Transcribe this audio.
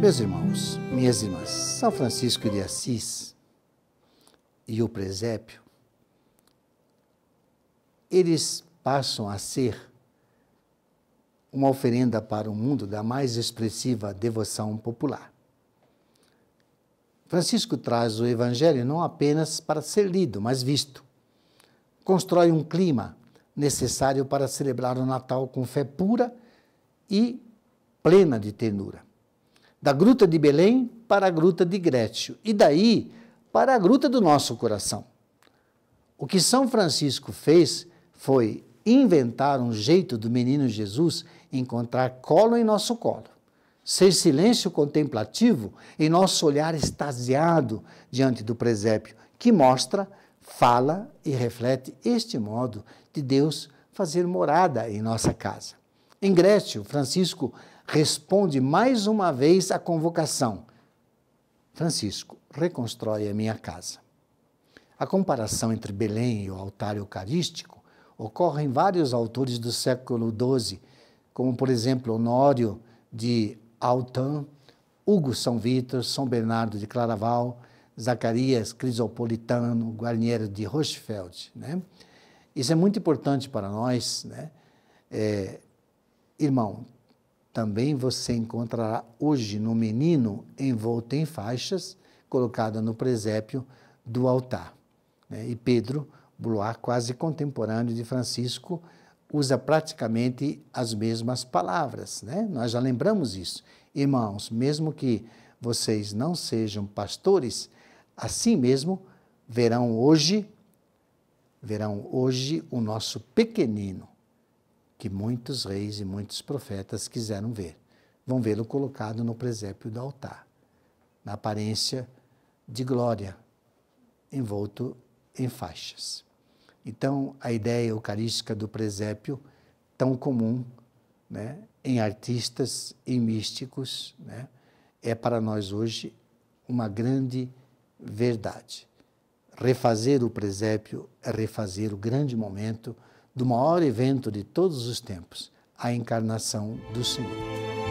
Meus irmãos, minhas irmãs, São Francisco de Assis e o presépio, eles passam a ser uma oferenda para o mundo da mais expressiva devoção popular. Francisco traz o Evangelho não apenas para ser lido, mas visto. Constrói um clima necessário para celebrar o Natal com fé pura e plena de ternura. Da gruta de Belém para a gruta de Grécio, e daí para a gruta do nosso coração. O que São Francisco fez foi inventar um jeito do menino Jesus encontrar colo em nosso colo ser silêncio contemplativo em nosso olhar extasiado diante do presépio, que mostra, fala e reflete este modo de Deus fazer morada em nossa casa. Em Grécio, Francisco responde mais uma vez à convocação. Francisco, reconstrói a minha casa. A comparação entre Belém e o altar eucarístico ocorre em vários autores do século XII, como, por exemplo, Honório de Altan, Hugo São Vitor, São Bernardo de Claraval, Zacarias Crisopolitano, Guarnieri de Rochefeld. Né? Isso é muito importante para nós. Né? É, irmão, também você encontrará hoje no menino envolto em faixas, colocada no presépio do altar. Né? E Pedro, Blois, quase contemporâneo de Francisco, usa praticamente as mesmas palavras, né? Nós já lembramos isso. Irmãos, mesmo que vocês não sejam pastores, assim mesmo verão hoje verão hoje o nosso pequenino que muitos reis e muitos profetas quiseram ver. Vão vê-lo colocado no presépio do altar, na aparência de glória, envolto em faixas. Então, a ideia eucarística do presépio, tão comum né, em artistas e místicos, né, é para nós hoje uma grande verdade. Refazer o presépio é refazer o grande momento do maior evento de todos os tempos, a encarnação do Senhor.